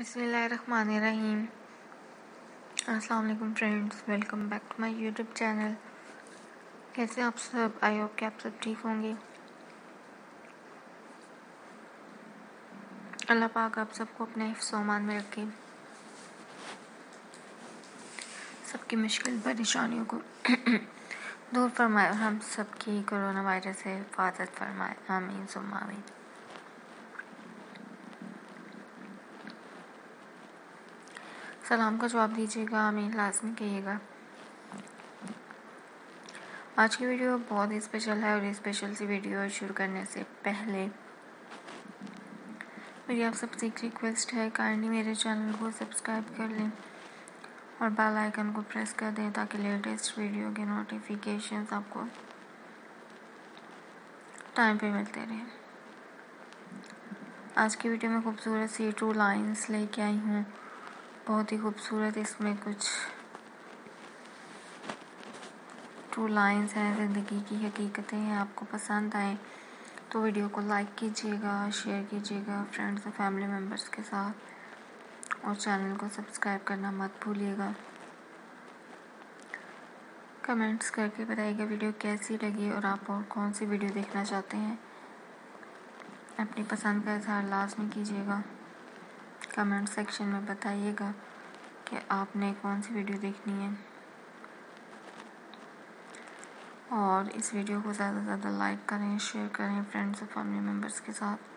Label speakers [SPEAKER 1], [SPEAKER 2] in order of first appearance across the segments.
[SPEAKER 1] बिसमीम अस्सलाम friends, welcome back to my YouTube channel. कैसे आप सब? आई होप कि आप सब ठीक होंगे। अल्लाह पाक आप सबको अपने सोमान में रखे। सबकी मुश्किल परेशानियों को दूर फरमाए और हम सबकी कोरोना वायरस से हिफाजत फरमाए। आमीन सुम सलाम का जवाब दीजिएगा, आमीन लाजमी कहिएगा। आज की वीडियो बहुत ही स्पेशल है और स्पेशल सी वीडियो शुरू करने से पहले मेरी आप सबसे एक रिक्वेस्ट है काइंडली मेरे चैनल को सब्सक्राइब कर लें और बेल आइकन को प्रेस कर दें ताकि लेटेस्ट वीडियो के नोटिफिकेशन आपको टाइम पे मिलते रहें। आज की वीडियो में खूबसूरत सी टू लाइंस लेके आई हूँ। बहुत ही खूबसूरत इसमें कुछ टू लाइंस हैं, ज़िंदगी की हकीकतें हैं, आपको पसंद आए तो वीडियो को लाइक कीजिएगा शेयर कीजिएगा फ्रेंड्स और फैमिली मेंबर्स के साथ, और चैनल को सब्सक्राइब करना मत भूलिएगा। कमेंट्स करके बताइएगा वीडियो कैसी लगी, और आप और कौन सी वीडियो देखना चाहते हैं। अपनी पसंद का इजहार लाजमी कीजिएगा। कमेंट सेक्शन में बताइएगा कि आपने कौन सी वीडियो देखनी है। और इस वीडियो को ज़्यादा से ज़्यादा लाइक करें शेयर करें फ्रेंड्स और फैमिली मेंबर्स के साथ।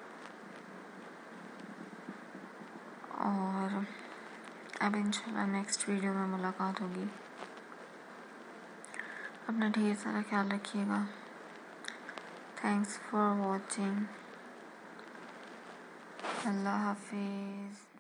[SPEAKER 1] और अब इंशाल्लाह नेक्स्ट वीडियो में मुलाकात होगी। अपना ढेर सारा ख्याल रखिएगा। थैंक्स फॉर वॉचिंग अल्लाह हाफिज़